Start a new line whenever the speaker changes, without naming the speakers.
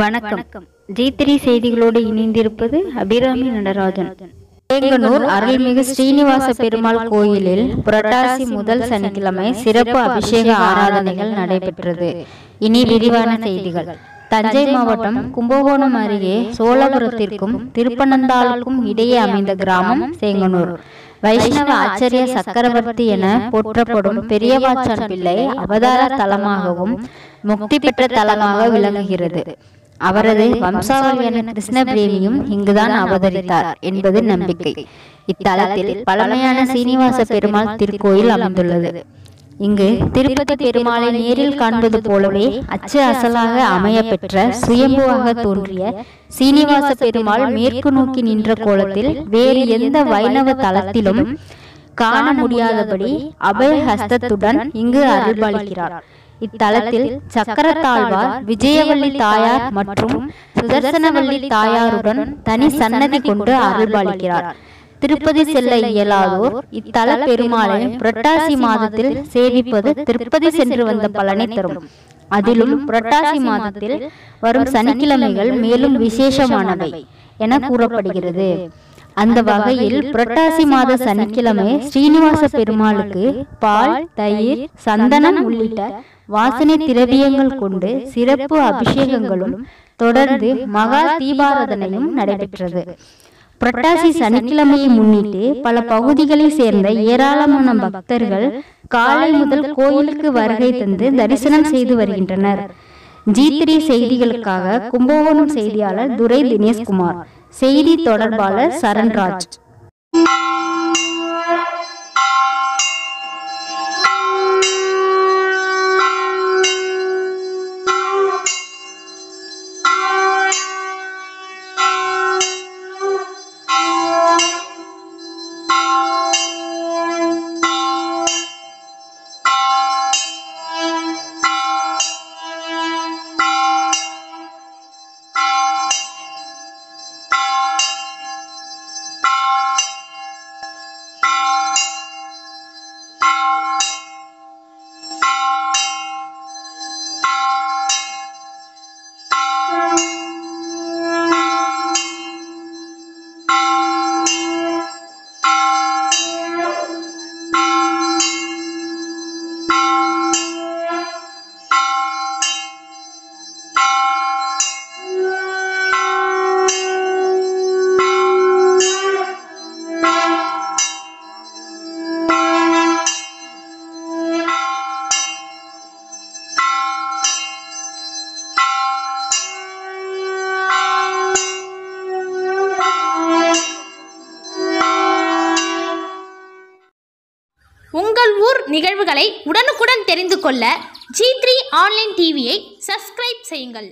வணக்கம். G three செய்திகளோடு இணைந்திருப்பது அபிராமி நடராஜன். தேங்கனூர் அருள்மிகு ஸ்ரீனிவாச பெருமாள் கோயிலில் புரட்டாசி முதல் சனிக்கிழமை சிறப்பு அபிஷேக ஆராதனைகள் நடைபெற்றது. இனி விரிவான செய்திகள். தஞ்சை மாவட்டம் கும்பகோணம் அருகே சோழபுரத்திற்கும் திருப்பனந்தாளுக்கும் இடையே அமைந்த கிராமம் சேங்கனூர். வைஷ்ணவ ஆச்சரிய சக்கரவர்த்தி என போற்றப்படும் பெரியவாச்சான் பிள்ளை அவதார தலமாகவும் முக்தி பெற்ற தலமாக விளங்குகிறது. அவரது வம்சாவளியான கிருஷ்ண பிரேமியும் இங்குதான் அவதரித்தார் என்பது நம்பிக்கை. இத்தலத்தில் பழமையான சீனிவாச பெருமாள் திருக்கோயில் அமைந்துள்ளது. இங்கு திருப்பதி பெருமாளை நேரில் காண்பது போலவே அச்சு அசலாக அமைய பெற்ற சுயம்புவாக தோன்றிய சீனிவாச பெருமாள் மேற்கு நோக்கி நின்ற கோலத்தில் வேறு எந்த வைணவ தலத்திலும் காண முடியாதபடி அபய ஹஸ்தத்துடன் இங்கு அருள்பாலிக்கிறார். இத்தலத்தில் சக்கரத்தாழ்வார் விஜயவள்ளி தாயார் மற்றும் சுதர்சனவள்ளி தாயாருடன் தனி சன்னதி கொண்டு அருள்பாலிக்கிறார். திருப்பதி செல்ல இயலாதோர் இத்தல பெருமாளை புரட்டாசி மாதத்தில் சேவிப்பது திருப்பதி சென்று வந்த பலனை தரும். அதிலும் புரட்டாசி மாதத்தில் வரும் சனிக்கிழமைகள் மேலும் விசேஷமானவை என கூறப்படுகிறது. அந்த வகையில் புரட்டாசி மாத சனிக்கிழமை ஸ்ரீனிவாச பெருமாளுக்கு பால் தயிர் சந்தனம் உள்ளிட்ட வாசனை திரவியங்கள் கொண்டு சிறப்பு அபிஷேகங்களும் தொடர்ந்து மகா தீபாராதனையும் நடைபெற்றது. புரட்டாசி சனிக்கிழமையை முன்னிட்டு பல பகுதிகளை சேர்ந்த ஏராளமான பக்தர்கள் காலை முதல் கோயிலுக்கு வருகை தந்து தரிசனம் செய்து வருகின்றனர். ஜி த்ரீ செய்திகளுக்காக கும்பகோணம் செய்தியாளர் துரை தினேஷ்குமார். செய்தி தொடர்பாளர் சரண்ராஜ்.
நிகழ்வுகளை உடனுக்குடன் தெரிந்து கொள்ள ஜி த்ரீ ஆன்லைன் டிவியை சப்ஸ்கிரைப் செய்யுங்கள்.